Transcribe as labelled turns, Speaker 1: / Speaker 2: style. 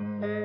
Speaker 1: mm